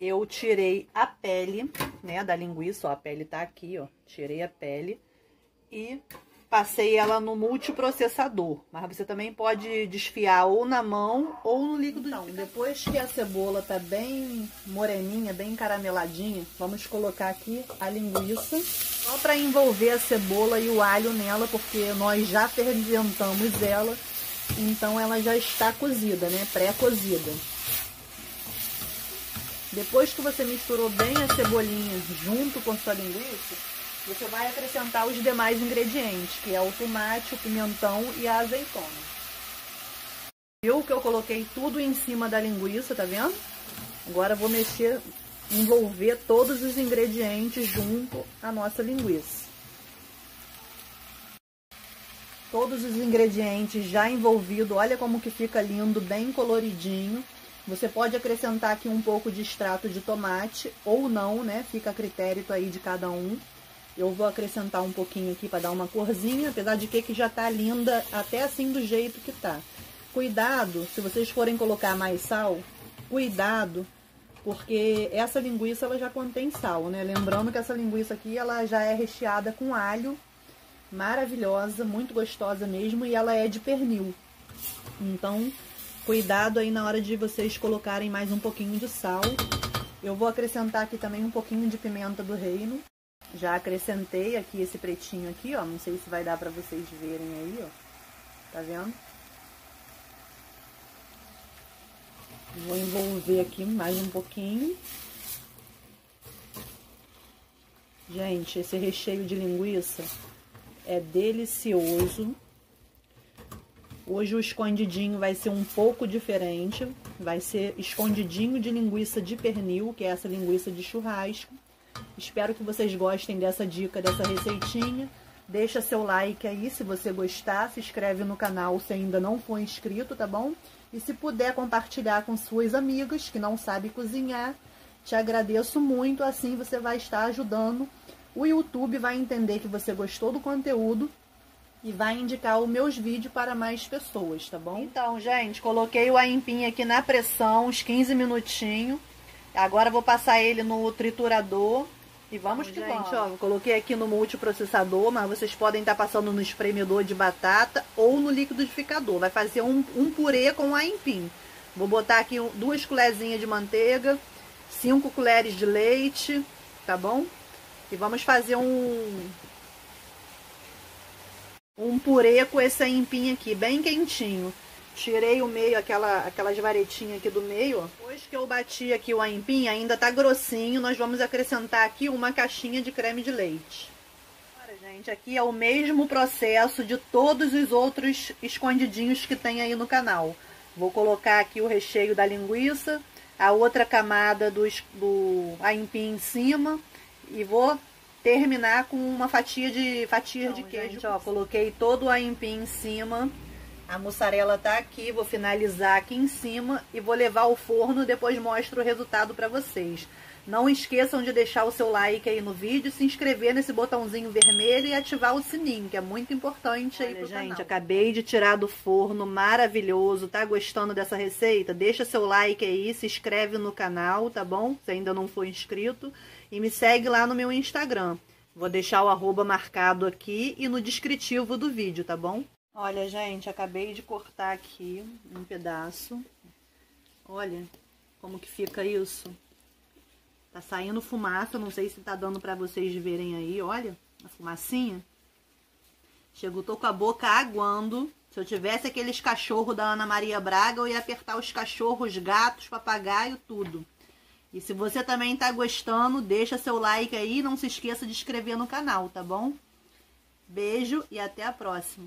eu tirei a pele, né, da linguiça, ó, a pele tá aqui, ó, tirei a pele e passei ela no multiprocessador, mas você também pode desfiar ou na mão ou no líquido. Então, depois que a cebola tá bem moreninha, bem carameladinha, vamos colocar aqui a linguiça, só para envolver a cebola e o alho nela, porque nós já fermentamos ela, então ela já está cozida, né, pré-cozida. Depois que você misturou bem a cebolinha junto com sua linguiça, você vai acrescentar os demais ingredientes, que é o tomate, o pimentão e a azeitona. Viu que eu coloquei tudo em cima da linguiça, tá vendo? Agora vou mexer, envolver todos os ingredientes junto à nossa linguiça. Todos os ingredientes já envolvidos, olha como que fica lindo, bem coloridinho. Você pode acrescentar aqui um pouco de extrato de tomate ou não, né? Fica a critério aí de cada um. Eu vou acrescentar um pouquinho aqui para dar uma corzinha, apesar de que, que já tá linda até assim do jeito que tá. Cuidado, se vocês forem colocar mais sal, cuidado, porque essa linguiça ela já contém sal, né? Lembrando que essa linguiça aqui ela já é recheada com alho, maravilhosa, muito gostosa mesmo, e ela é de pernil. Então, Cuidado aí na hora de vocês colocarem mais um pouquinho de sal. Eu vou acrescentar aqui também um pouquinho de pimenta do reino. Já acrescentei aqui esse pretinho aqui, ó. Não sei se vai dar pra vocês verem aí, ó. Tá vendo? Vou envolver aqui mais um pouquinho. Gente, esse recheio de linguiça é delicioso. Hoje o escondidinho vai ser um pouco diferente. Vai ser escondidinho de linguiça de pernil, que é essa linguiça de churrasco. Espero que vocês gostem dessa dica, dessa receitinha. Deixa seu like aí se você gostar, se inscreve no canal se ainda não for inscrito, tá bom? E se puder compartilhar com suas amigas que não sabem cozinhar, te agradeço muito, assim você vai estar ajudando. O YouTube vai entender que você gostou do conteúdo e vai indicar os meus vídeos para mais pessoas, tá bom? Então, gente, coloquei o aipim aqui na pressão, uns 15 minutinhos. Agora vou passar ele no triturador e vamos então, que gente, vamos. ó, coloquei aqui no multiprocessador, mas vocês podem estar passando no espremedor de batata ou no liquidificador. Vai fazer um, um purê com aipim. Vou botar aqui duas colherzinhas de manteiga, cinco colheres de leite, tá bom? E vamos fazer um, um purê com esse aipim aqui, bem quentinho. Tirei o meio, aquela, aquelas varetinhas aqui do meio, ó. Depois que eu bati aqui o aipim, ainda tá grossinho, nós vamos acrescentar aqui uma caixinha de creme de leite. Agora, gente, aqui é o mesmo processo de todos os outros escondidinhos que tem aí no canal. Vou colocar aqui o recheio da linguiça, a outra camada do, do aipim em cima e vou terminar com uma fatia de fatia de queijo. Gente, ó, coloquei todo o aipim em cima. A mussarela tá aqui, vou finalizar aqui em cima e vou levar ao forno, depois mostro o resultado para vocês. Não esqueçam de deixar o seu like aí no vídeo, se inscrever nesse botãozinho vermelho e ativar o sininho, que é muito importante aí Olha, pro gente, canal. acabei de tirar do forno, maravilhoso. Tá gostando dessa receita? Deixa seu like aí, se inscreve no canal, tá bom? Se ainda não for inscrito. E me segue lá no meu Instagram. Vou deixar o arroba marcado aqui e no descritivo do vídeo, tá bom? Olha, gente, acabei de cortar aqui um pedaço. Olha como que fica isso. Tá saindo fumaça, não sei se tá dando pra vocês verem aí, olha a fumacinha. Chegou, tô com a boca aguando. Se eu tivesse aqueles cachorros da Ana Maria Braga, eu ia apertar os cachorros, gatos, papagaio, tudo. E se você também tá gostando, deixa seu like aí, não se esqueça de inscrever no canal, tá bom? Beijo e até a próxima.